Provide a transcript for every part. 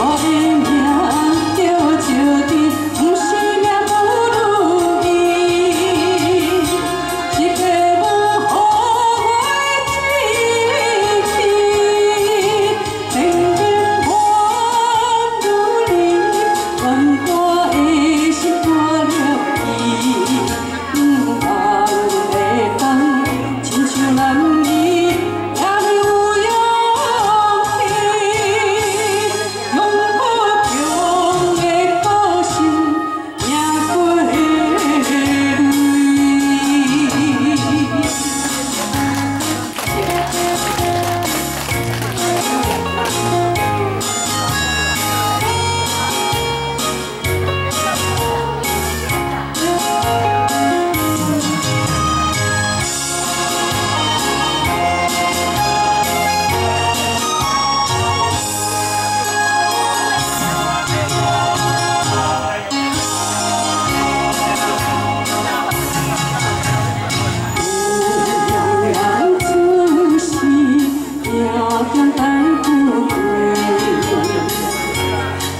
Loving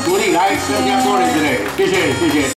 鼓励，来，更加多人之类，谢谢，谢谢。